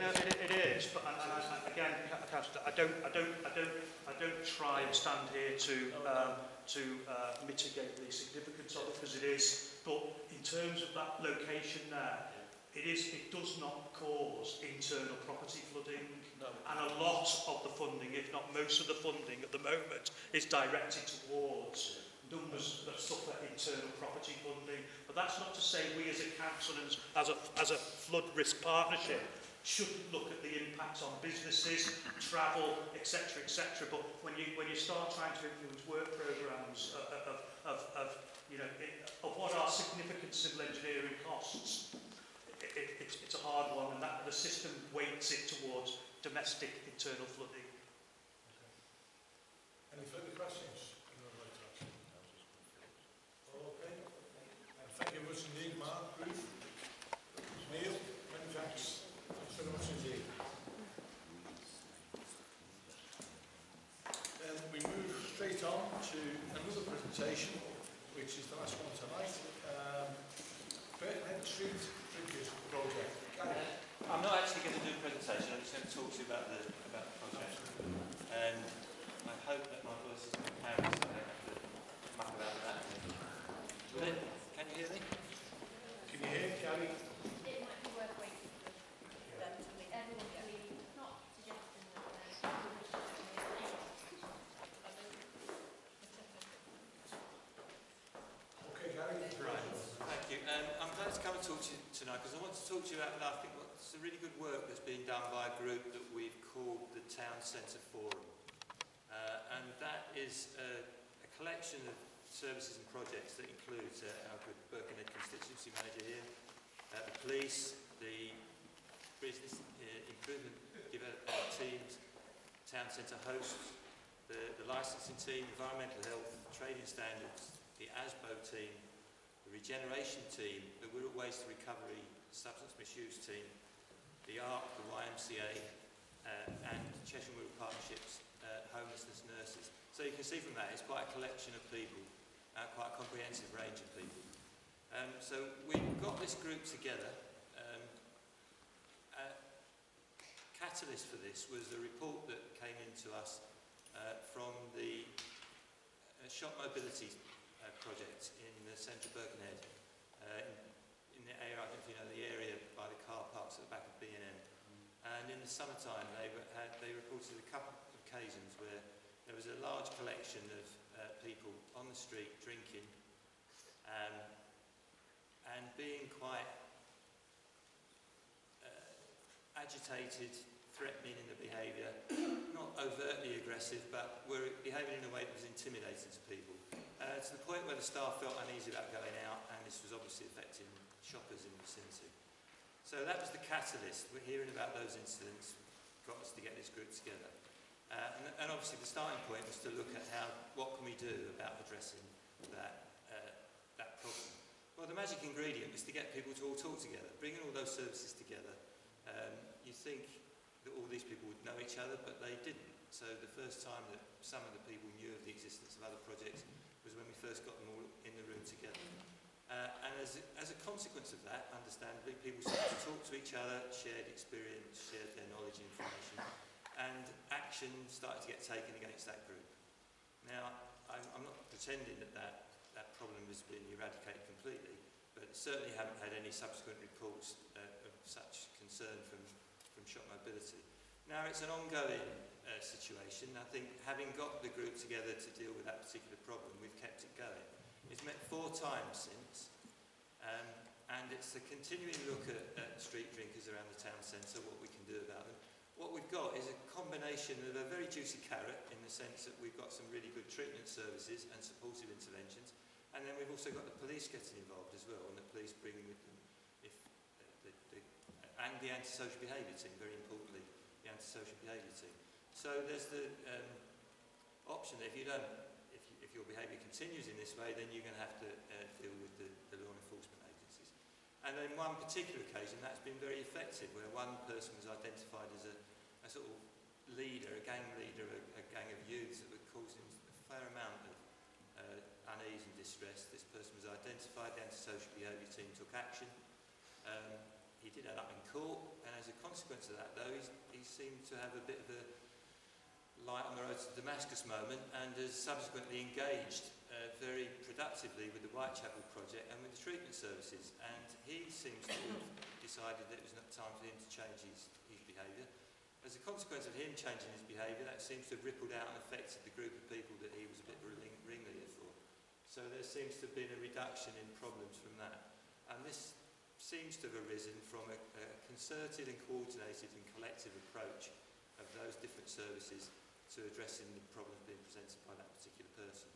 no, it, it is. But and, and, and again, I don't, I don't, I don't, I don't try and stand here to um, to uh, mitigate the significance of it because it is. But in terms of that location there, it is. It does not cause internal property flooding. No. And a lot of the funding, if not most of the funding at the moment, is directed towards numbers that suffer internal property funding. But that's not to say we as a council and as a, as a flood risk partnership shouldn't look at the impact on businesses, travel, etc., etc. But when you when you start trying to influence work programs of, of, of, of you know of what are significant civil engineering costs, it, it, it's, it's a hard one, and that the system weights it towards domestic internal flooding. Any further questions? Anyone like to ask? Okay. And thank you much indeed, Mark, Ruth, Neil, many thanks. Thanks very much indeed. Then we straight on to another presentation, which is the last one tonight. Um, Birkenhead Street Drinkers Project. Gary? I'm not actually going to do a presentation, I'm just going to talk to you about the, about the project. And I hope that my voice is not carried, so I don't have to muck about that. Can you hear me? Can you hear Gary? It might be worth waiting for them to leave. Everyone to leave. Not suggesting that uh, Okay, Gary. Right. Thank you. I'm to come and talk to you tonight because I want to talk to you about, I think, what's the really good work that's been done by a group that we've called the Town Centre Forum. Uh, and that is a, a collection of services and projects that includes uh, our good Birkenhead constituency manager here, uh, the police, the business uh, improvement development teams, town centre hosts, the, the licensing team, environmental health, trading standards, the ASBO team, the regeneration team, the Wirral Waste Recovery Substance Misuse team, the ARC, the YMCA, uh, and Cheshire Wirral Partnerships uh, homelessness nurses. So you can see from that it's quite a collection of people, uh, quite a comprehensive range of people. Um, so we've got this group together. Um, uh, catalyst for this was a report that came into us uh, from the uh, Shop Mobility project in the centre of Birkenhead, uh, in, in the area, I don't know if you know the area by the car parks at the back of B&M. And in the summertime, they, were, had, they reported a couple of occasions where there was a large collection of uh, people on the street drinking um, and being quite uh, agitated, threatening in the behaviour, not overtly aggressive, but were behaving in a way that was intimidating to people. Uh, to the point where the staff felt uneasy about going out, and this was obviously affecting shoppers in the vicinity. So that was the catalyst. We're hearing about those incidents, got us to get this group together. Uh, and, and obviously the starting point was to look at how, what can we do about addressing that, uh, that problem. Well, the magic ingredient was to get people to all talk together, bringing all those services together. Um, you think that all these people would know each other, but they didn't. So the first time that some of the people knew of the existence of other projects was when we first got them all in the room together. Uh, and as, as a consequence of that, understandably, people started to talk to each other, shared experience, shared their knowledge and information, and action started to get taken against that group. Now, I'm, I'm not pretending that, that that problem has been eradicated completely, but certainly haven't had any subsequent reports uh, of such concern from, from shop mobility. Now, it's an ongoing uh, situation. I think having got the group together to deal with that particular problem, we've kept it going. It's met four times since, um, and it's a continuing look at, at street drinkers around the town centre, what we can do about them. What we've got is a combination of a very juicy carrot in the sense that we've got some really good treatment services and supportive interventions, and then we've also got the police getting involved as well, and the police bringing with them if, uh, the, the, and the antisocial behaviour team, very importantly, the antisocial behaviour team. So there's the um, option that if you don't, if, you, if your behaviour continues in this way, then you're going to have to uh, deal with the, the law enforcement agencies. And in one particular occasion, that's been very effective, where one person was identified as a, a sort of leader, a gang leader, a, a gang of youths that were causing a fair amount of uh, unease and distress. This person was identified, the antisocial behaviour team took action. Um, he did end up in court, and as a consequence of that, though, he seemed to have a bit of a light on the road to Damascus moment and has subsequently engaged uh, very productively with the Whitechapel project and with the treatment services. And he seems to have decided that it was not time for him to change his, his behaviour. As a consequence of him changing his behaviour, that seems to have rippled out and affected the group of people that he was a bit ring ringleader for. So there seems to have been a reduction in problems from that. And this seems to have arisen from a, a concerted and coordinated and collective approach of those different services to addressing the problems being presented by that particular person.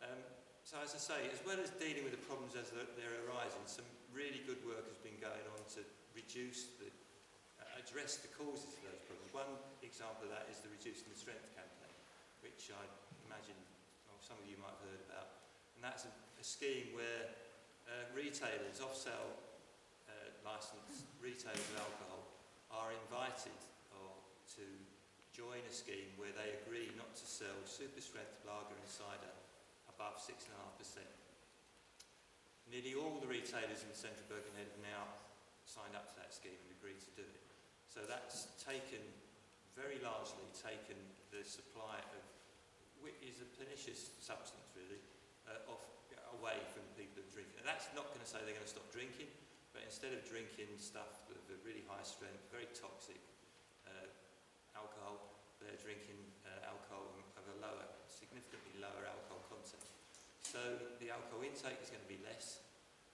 Um, so as I say, as well as dealing with the problems as they're, arising, some really good work has been going on to reduce the, uh, address the causes of those problems. One example of that is the Reducing the Strength campaign, which I imagine well, some of you might have heard about. And that's a, a scheme where uh, retailers, off-sale uh, licensed retailers of alcohol, are invited or to join a scheme where they agree not to sell super strength lager and cider above 6.5%. Nearly all the retailers in central Birkenhead have now signed up to that scheme and agreed to do it. So that's taken, very largely taken the supply of, which is a pernicious substance really, uh, off, away from people who drinking. And that's not going to say they're going to stop drinking, but instead of drinking stuff of a really high strength, very toxic uh, they're drinking uh, alcohol of a lower, significantly lower alcohol content. So the alcohol intake is going to be less.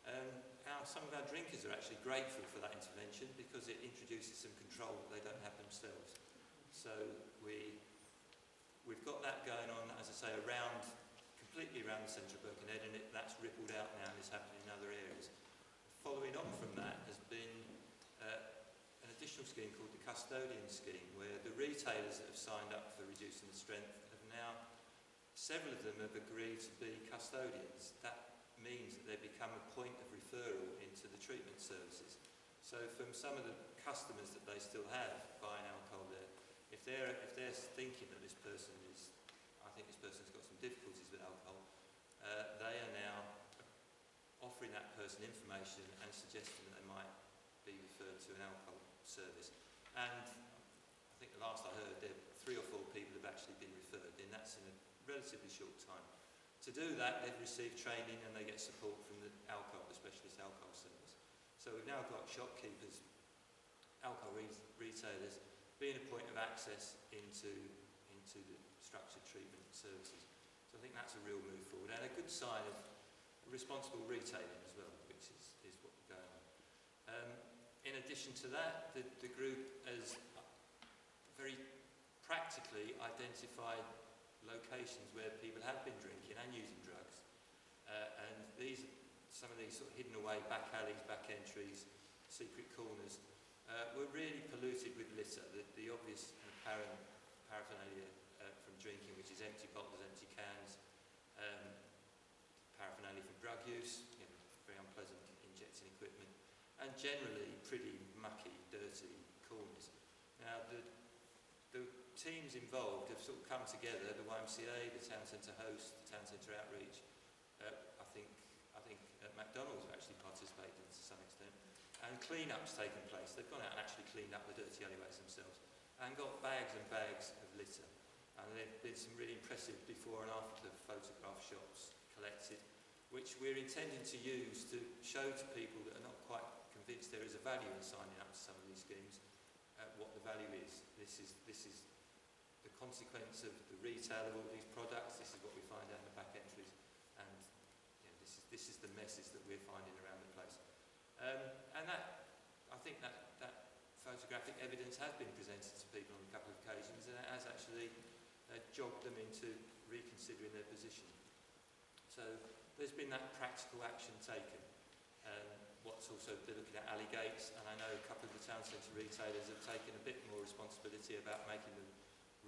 Um, our, some of our drinkers are actually grateful for that intervention because it introduces some control that they don't have themselves. So we, we've got that going on, as I say, around, completely around the centre of Birkenhead and it, that's rippled out now and is happening in other areas. Following on from that has been uh, an additional scheme called the custodian scheme where the retailers that have signed up for reducing the strength have now, several of them have agreed to be custodians. That means that they become a point of referral into the treatment services. So from some of the customers that they still have buying alcohol there, if they're, if they're thinking that this person is, I think this person's got some difficulties with alcohol, uh, they are now offering that person information and suggesting that they might be referred to an alcohol service. And I think the last I heard, there three or four people have actually been referred, and that's in a relatively short time. To do that, they've received training and they get support from the alcohol, the specialist alcohol service. So we've now got shopkeepers, alcohol re retailers, being a point of access into, into the structured treatment services. So I think that's a real move forward and a good sign of responsible retailing as well. Addition to that, the, the group has very practically identified locations where people have been drinking and using drugs. Uh, and these, some of these sort of hidden away back alleys, back entries, secret corners, uh, were really polluted with litter. The, the obvious and apparent paraphernalia uh, from drinking, which is empty bottles, empty cans, um, paraphernalia from drug use, you know, very unpleasant injecting equipment, and generally teams involved have sort of come together, the YMCA, the Town Centre Host, the Town Centre Outreach, uh, I think I think at McDonald's have actually participated to some extent. And clean-up's taken place. They've gone out and actually cleaned up the dirty alleyways themselves and got bags and bags of litter. And there have been some really impressive before and after photograph shots collected, which we're intending to use to show to people that are not quite convinced there is a value in signing up to some of these schemes, uh, what the value is. This is, this is consequence of the retail of all these products. This is what we find down the back entries, and you know, this is this is the message that we're finding around the place. Um, and that, I think that that photographic evidence has been presented to people on a couple of occasions, and it has actually uh, jogged them into reconsidering their position. So there's been that practical action taken. Um, what's also they're looking at alley gates, and I know a couple of the town centre retailers have taken a bit more responsibility about making the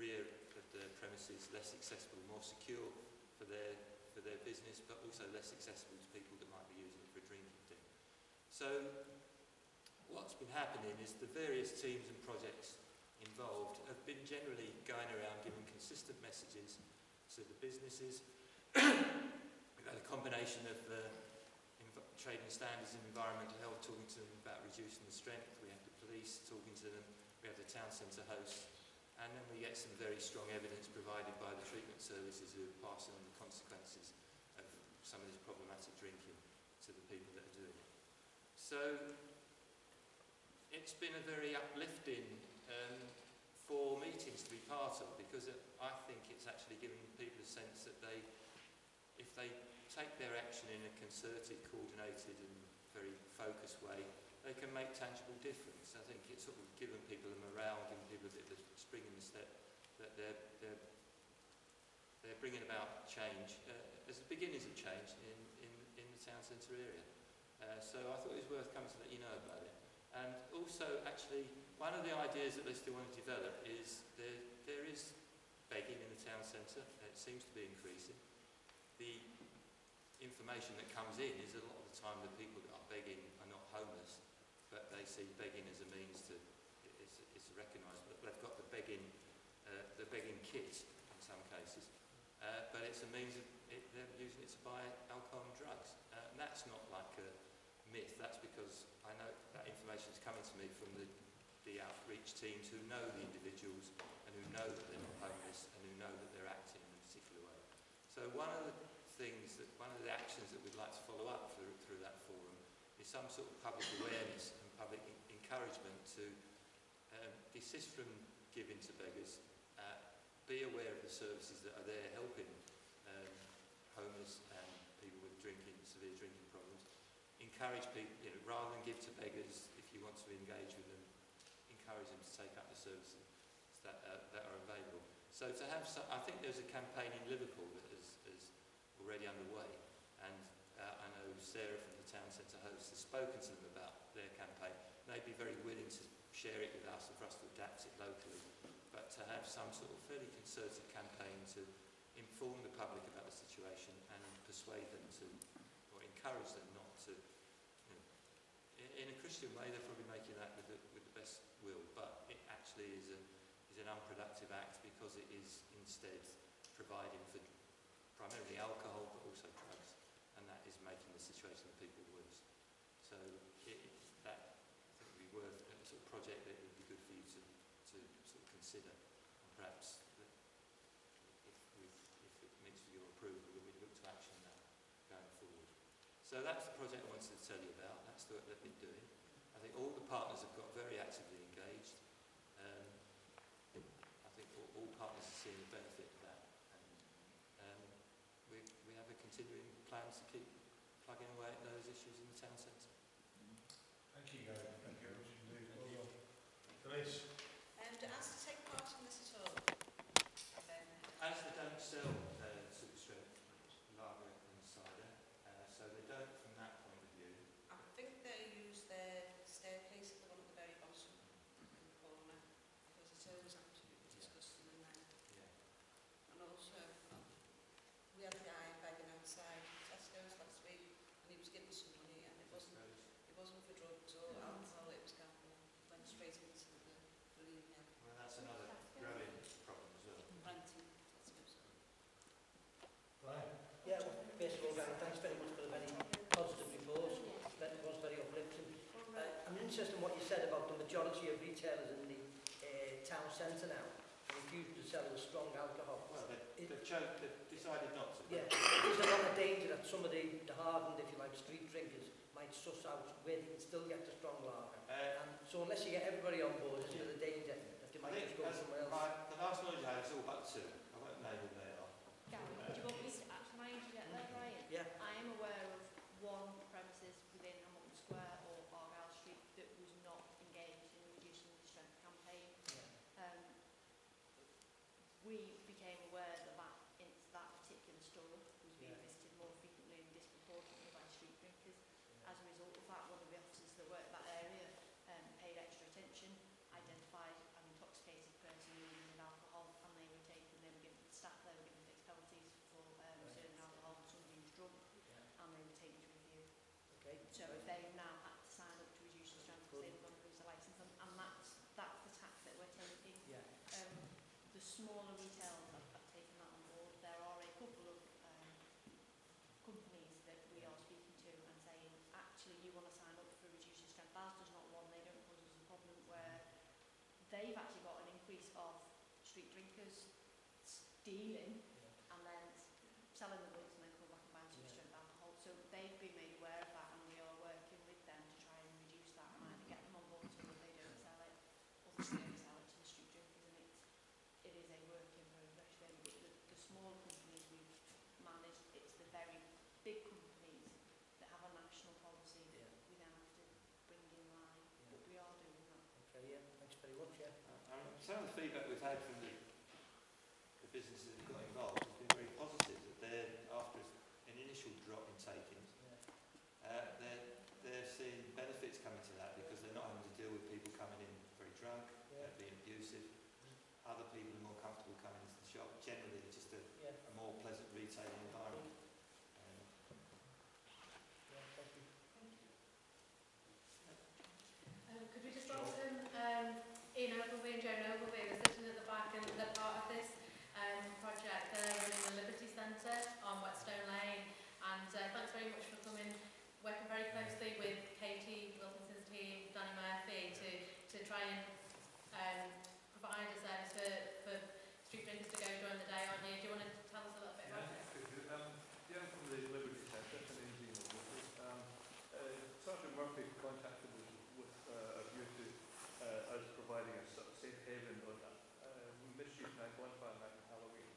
rear of the premises less accessible, more secure for their for their business, but also less accessible to people that might be using it for a drinking thing. So what's been happening is the various teams and projects involved have been generally going around giving consistent messages to the businesses. We've had a combination of uh, trading standards and environmental health talking to them about reducing the strength. We have the police talking to them We have the town centre hosts, and then we get some very strong evidence provided by the treatment services who are passing on the consequences of some of this problematic drinking to the people that are doing it. So it's been a very uplifting um, four meetings to be part of because it, I think it's actually given people a sense that they, if they take their action in a concerted, coordinated and very focused way, they can make tangible difference. I think it's sort of given people a morale, given people a bit of a spring in the step that they're, they're, they're bringing about change uh, as the beginnings of change in, in, in the town centre area. Uh, so I thought it was worth coming to let you know about it. And also, actually, one of the ideas that they still want to develop is there, there is begging in the town centre. It seems to be increasing. The information that comes in is a lot of the time the people that are begging are not homeless, but they see begging as a means to, recognised but they've got the begging, uh, the begging kit in some cases. Uh, but it's a means of it, they're using it to buy alcohol and drugs. Uh, and that's not like a myth. That's because I know that information is coming to me from the, the outreach teams who know the individuals and who know that they're not homeless and who know that they're acting in a particular way. So one of the things that one of the actions that we'd like to follow up through, through that forum is some sort of public awareness and public encouragement desist from giving to beggars, uh, be aware of the services that are there helping um, homeless and people with drinking, severe drinking problems. Encourage people, you know, rather than give to beggars, if you want to engage with them, encourage them to take up the services that, uh, that are available. So to have, some, I think there's a campaign in Liverpool that is, is already underway, and uh, I know Sarah from the town centre host has spoken to them about their campaign. They'd be very willing to share it with us and for us to adapt it locally, but to have some sort of fairly concerted campaign to inform the public about the situation and persuade them to, or encourage them not to, you know, in a Christian way they're probably making that with the, with the best will, but it actually is, a, is an unproductive act because it is instead providing consider, and perhaps that if, if it meets your approval, we look to action that going forward. So that's the project I wanted to tell you about. That's the work they've been doing. I think all the partners have got very actively engaged. Um, I think all, all partners are seeing the benefit of that. And um, we, we have a continuing plan to keep plugging away at those issues in the town centre. Thank you, Gary. Thank you very much indeed. Well done. Denise? Um, do ask to take part in this at all? And then, As they centre now, refused to sell the strong alcohol. Well, they, they've, chose, they've decided not to. Yeah, there's a lot of danger that some of the, the hardened, if you like, street drinkers might suss out where they can still get the strong lager. Uh, and so unless you get everybody on board, there's yeah. a danger that they might just go somewhere else. My, the last knowledge I had is all but two. we became aware that that, in that particular store was being yeah. visited more frequently and disproportionately by street drinkers. Yeah. As a result of that, one of the officers that worked that area um, paid extra attention, identified an intoxicated person using with alcohol, and they were taken, they were given, the staff there were given fixed penalties for um, right. serving alcohol to somebody who's drunk, yeah. and they were taken to review. Okay. So if they smaller retailers have, have taken that on board. There are a couple of um, companies that we are speaking to and saying, actually, you want to sign up for reduced strength. Barstool's not one. They don't cause us a problem where they've actually got an increase of street drinkers stealing some of the feedback we've had from the, the businesses. try and um, provide a service for, for street vendors to go during the day, aren't you? Do you want to tell us a little bit yeah, about that? Um, yeah, from the Liberty Centre. Um, uh, Sergeant Murphy contacted us with uh, a view to uh, us providing a safe haven on uh, mischief night, bonfire night and Halloween.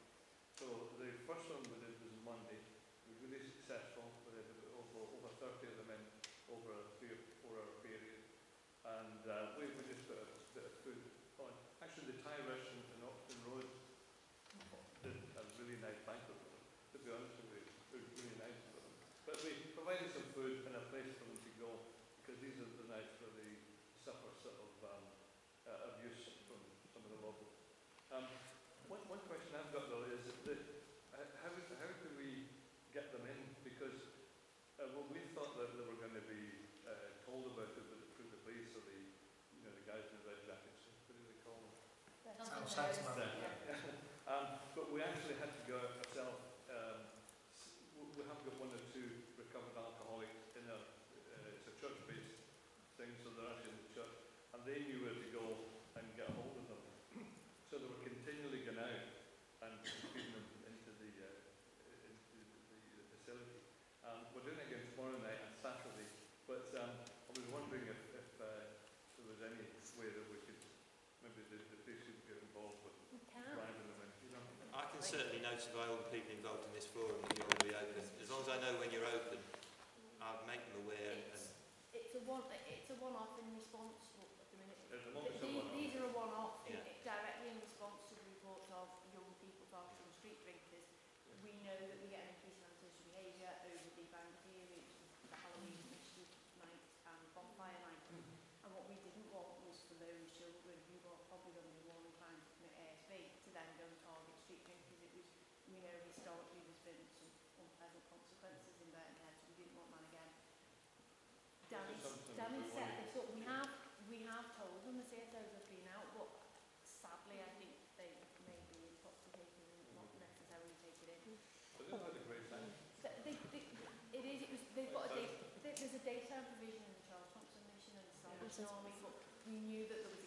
So the first one we did was Monday. We were really successful. We had over, over 30 of them in over circumstance, man. certainly notify all the people involved in this forum that you'll be open. As long as I know when you're open, I'll make them aware. It's, and it's a one-off one in response you historically there's been some unpleasant consequences in Birkenhead, so we didn't want that again. Danny, Danny this up. We have, we have told them the CSOs have been out, but sadly I think they may be intoxicated and not necessarily take it in. It is, it was, they've got a there's a daytime provision in the Charles Thompson Mission and the Salvation. Army, but we knew that there was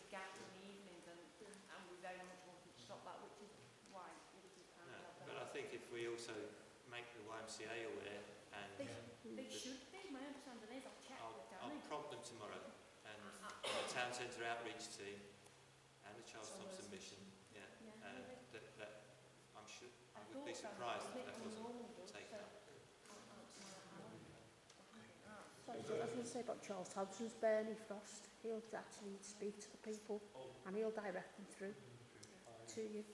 also make the YMCA aware and... They, they the, should be, my understanding is, I'll check I'll, with Danny. I'll prompt them tomorrow. And the town centre outreach team and the Charles so Thompson mission, yeah, yeah uh, and that, that I'm sure, I, I would be surprised that that wasn't taken up. Sorry, so I was going to say about Charles Thompson's Bernie Frost. He'll actually speak to the people oh. and he'll direct them through mm-hmm. to you.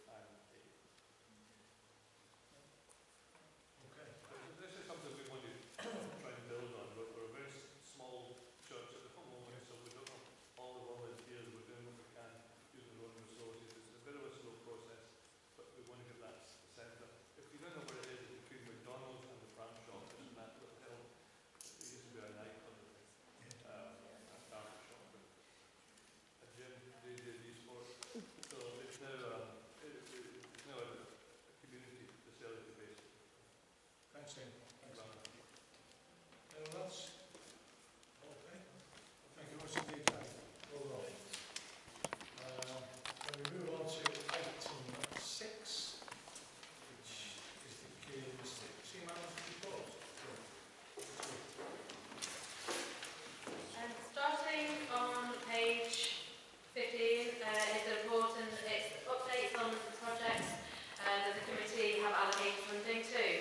validate day too.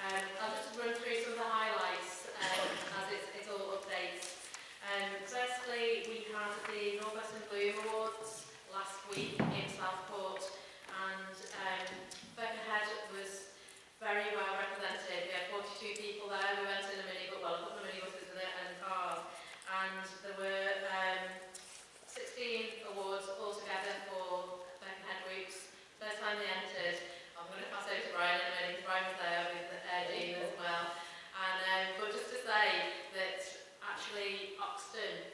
Um, I'll just run through some of the highlights um, as it, it all updates. Um, firstly, we had the Northwestern Bloom Awards last week in Southport and um, Birkenhead was very well represented. We had 42 people there. We went in a mini, well, a couple of minibuses and, and cars. And there were um, 16 awards altogether for Birkenhead groups. First time they entered, spoke to Brian and Melanie, Brian was there with uh, as well. And, um, but just to say that actually Oxton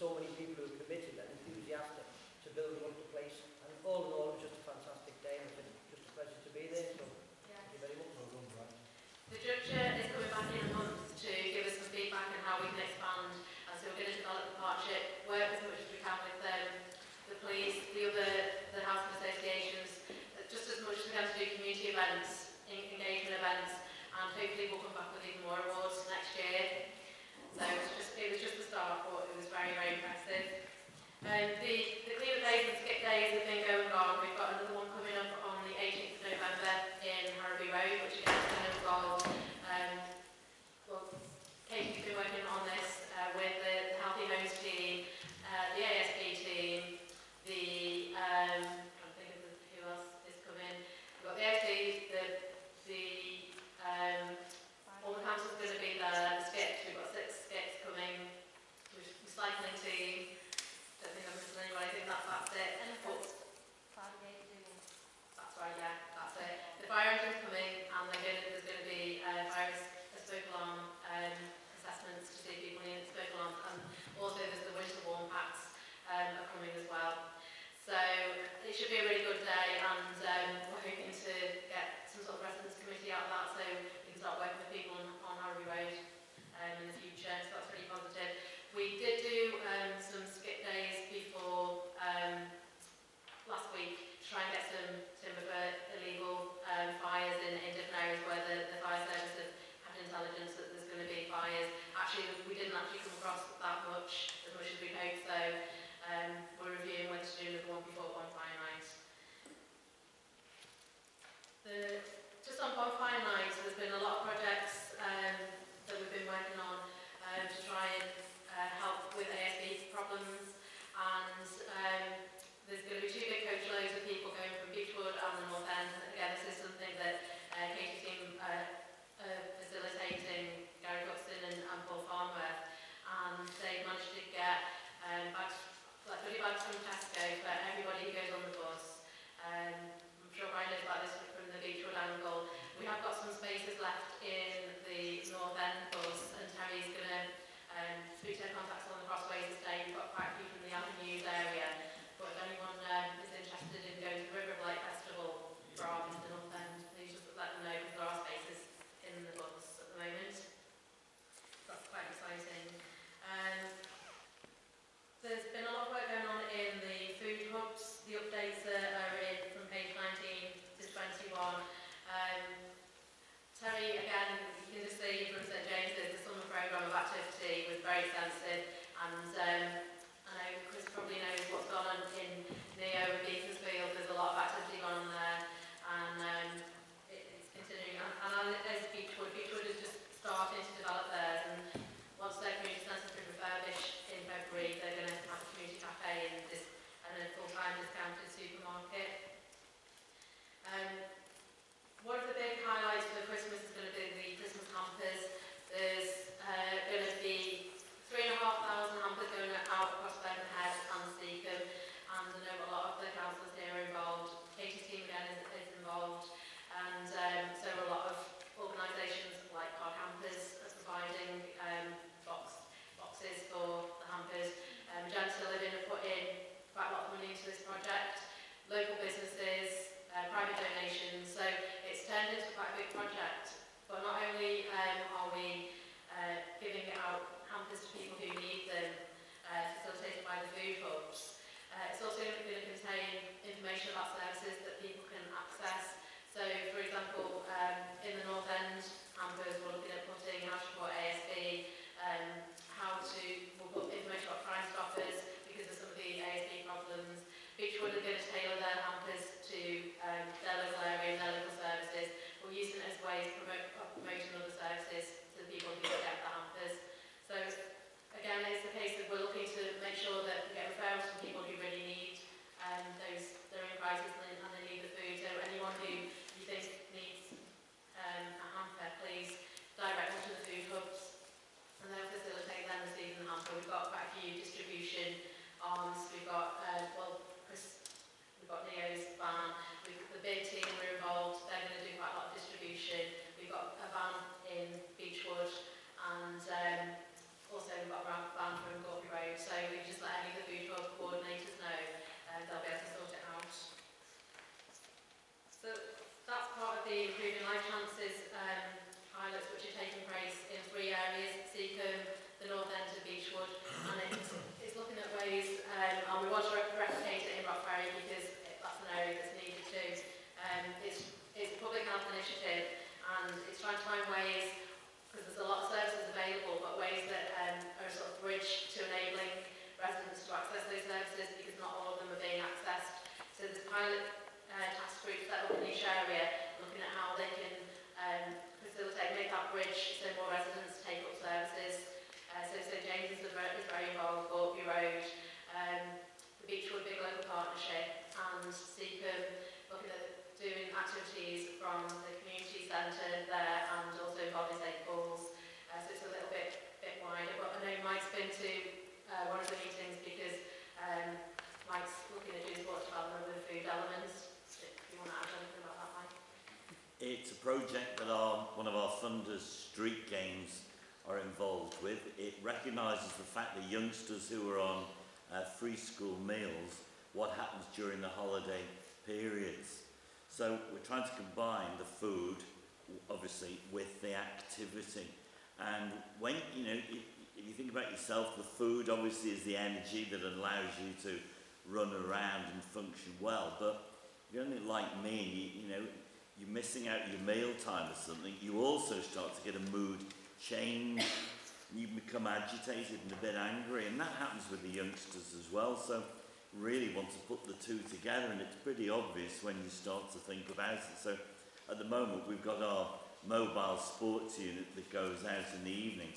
so many people who committed and enthusiastic to build a wonderful place. And all in all, it was just a fantastic day and just a pleasure to be there. So yeah. thank you very much. The judge uh, is coming back in a month to give us some feedback on how we can expand. And so we're going to develop the partnership, work as much as we can with um, the police, the other, the housing associations, uh, just as much as we can to do community events, engagement events, and hopefully we'll come back with even more awards next year. Um, the, the clear days and skip days, have been going. um, are coming as well. So it should be a really good day and um, we're hoping to get some sort of residents committee out of that The, just on bonfire night, there's been a lot of projects um, that we've been working on um, to try and uh, help with ASB problems. And um, there's going to be two big coach loads of which would have been to tailor their hampers to um, their local area and their local services. We're using it as ways of promote, promoting other services to the people who get the hampers. So again, it's the case of we're looking to make sure that we get referrals from people who really need um, those their own prices and, and they need the food. So anyone who you think needs um, a hamper, please direct them to the food hubs and then facilitate them receiving the hamper. We've got quite a few distribution arms. We've got area that's needed too. Um, it's, it's a public health initiative and it's trying to find ways, because there's a lot of services available, but ways that um, are a sort of bridge to enabling residents to access those services because not all of them are being accessed. So there's a pilot uh, task group set up in each area looking at how they can um, facilitate, make that bridge so more residents take up services. Uh, so St James is, the, is very involved, Gorby Road, um, the Beechwood Big Local Partnership, and Seacombe, um, looking at doing activities from the community centre there and also Bobby's Eight Balls. Uh, so it's a little bit bit wider. But I know Mike's been to uh, one of the meetings because um, Mike's looking at doing sports development with food elements. So if you want to add anything about that, Mike? It's a project that our, one of our funders, Street Games, are involved with. It recognises the fact that youngsters who are on uh, free school meals what happens during the holiday periods. So we're trying to combine the food, obviously, with the activity. And when, you know, if you think about yourself, the food obviously is the energy that allows you to run around and function well. But if you're only like me, you, you know, you're missing out your meal time or something, you also start to get a mood change. You become agitated and a bit angry, and that happens with the youngsters as well. So, really want to put the two together, and it's pretty obvious when you start to think about it. So, at the moment, we've got our mobile sports unit that goes out in the evening.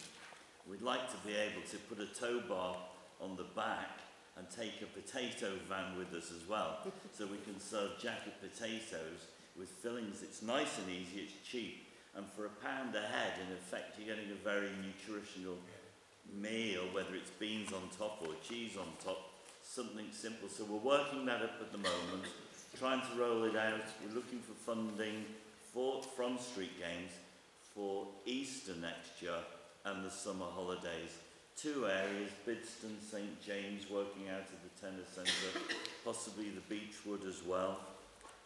We'd like to be able to put a tow bar on the back and take a potato van with us as well, so we can serve jacket potatoes with fillings. It's nice and easy, it's cheap, and for a pound a head, in effect, you're getting a very nutritional meal, whether it's beans on top or cheese on top, something simple. So we're working that up at the moment, trying to roll it out. We're looking for funding for, from Street Games for Easter next year and the summer holidays. Two areas, Bidston, St James, working out of the tennis centre, possibly the Beechwood as well,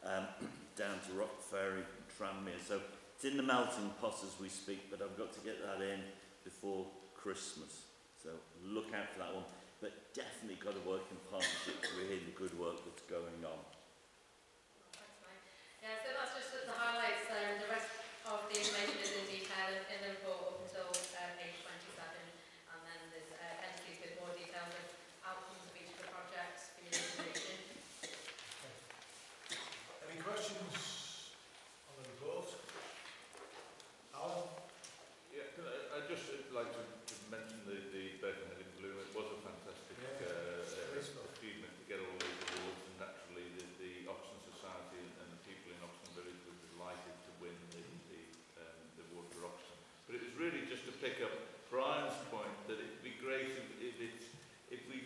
um, down to Rock Ferry, Tranmere. So it's in the melting pot as we speak, but I've got to get that in before Christmas. So look out for that one. But definitely got to work in partnership to hear the good work that's going on. Yeah, so that's just the highlights. Um, the rest of the information is in detail in, in the report up until uh, page 27. And then there's uh, appendices with more details of outcomes of each of the projects for your information. Any questions on the report? Alan? Yeah, can I, I'd just uh, like to, to mention the, the Birkenhead in Bloom. It was a fantastic Yeah. uh, Great uh, stuff. achievement to get all those awards, and naturally the, the Oxton Society and, and the people in Oxton Village were delighted to win the, the, um, the award for Oxton. But it was really just to pick up Brian's point that it'd be great if, if, if we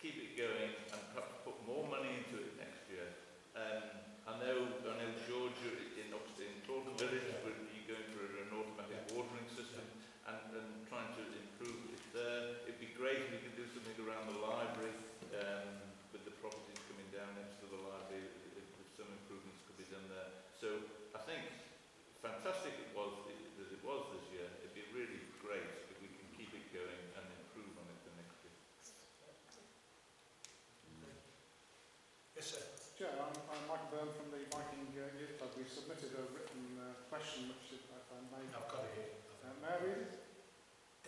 keep it going and perhaps put more money into it next year. Um, I know, I know Georgia in Oxford, in Claughton Village, where you're going for an automatic watering system and, and trying to improve it there. It'd be great if we could do something around the library, um, with the properties coming down next to the library, if, if some improvements could be done there. So I think fantastic it was, as it was this year, it'd be really great if we can keep it going and improve on it the next year. Yes, sir. Chair, I'm, I'm Mike Byrne from the Viking uh, Youth Club. We submitted a written uh, question which, if I may, I've got it here. uh, may I read it?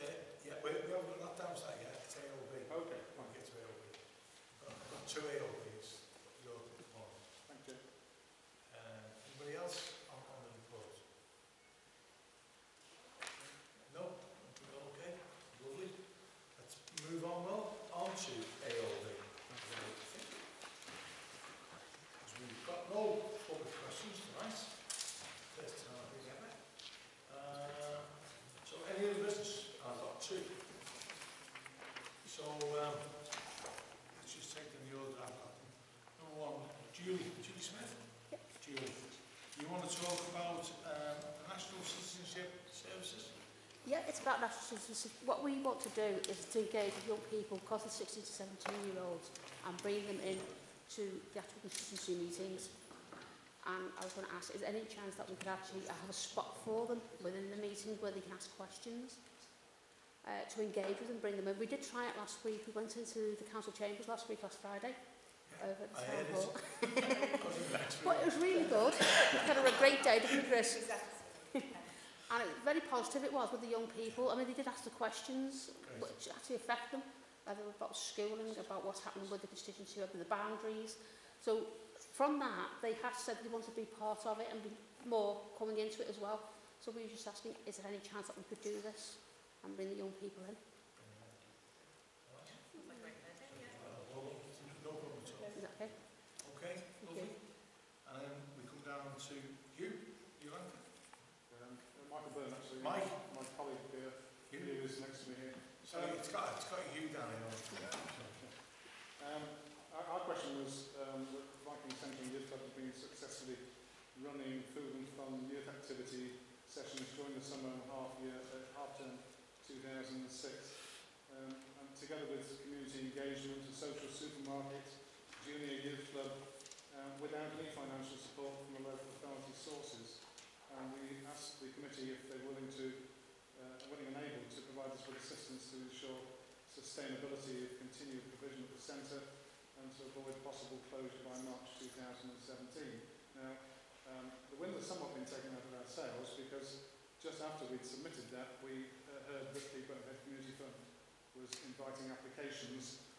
Uh, yeah, we, we haven't got that yet, it's AOB. Okay, fine. AOB. I've got two national is, what we want to do is to engage with young people, because they're 16 to 17 year olds, and bring them in to the actual constituency meetings. And I was going to ask, is there any chance that we could actually uh, have a spot for them within the meeting where they can ask questions? Uh, to engage with them, bring them in. We did try it last week. We went into the council chambers last week, last Friday, over at the I town hall. but it was really good. kind of a great day, didn't we, Chris? Exactly. And it was very positive it was with the young people. I mean, they did ask the questions Great. which actually affect them, whether about schooling, about what's happening with the constituency, over the boundaries. So from that, they have said they want to be part of it and be more coming into it as well. So we were just asking, is there any chance that we could do this and bring the young people in? Okay. Mike? My colleague here, who is next to me here. Sorry, it's got, it's got you down here. Um, our, our question was, um, that Viking Centre and Youth Club have been successfully running food and fun youth activity sessions during the summer and half year, uh, half term 2006. Um, and together with community engagement, a social supermarket, junior youth club, um, without any financial support from the local authority sources and we asked the committee if they're willing to, uh, willing and able to provide us with assistance to ensure sustainability of continued provision of the centre and to avoid possible closure by March 2017. Now, um, the wind has somewhat been taken out of our sails because just after we'd submitted that, we uh, heard that the Birkenhead Community Fund was inviting applications